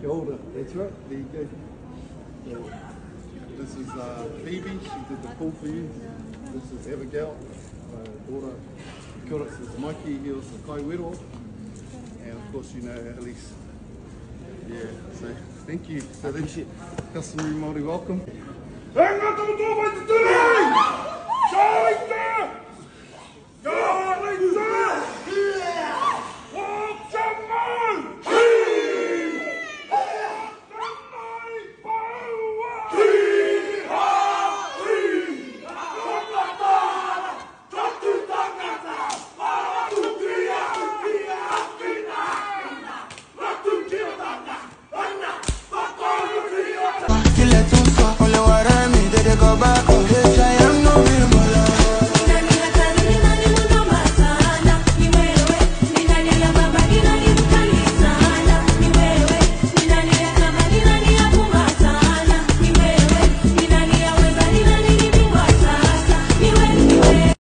Kia ora. That's right. There you go. So, this is uh, Phoebe. She did the pool for you. This is Abigail, uh, daughter. Kia ora. This is Mikey. He was the kaiwero. And of course, you know Elise. Yeah. So thank you. So that's customary Māori welcome. Venga tu tu vai te tiri! my own.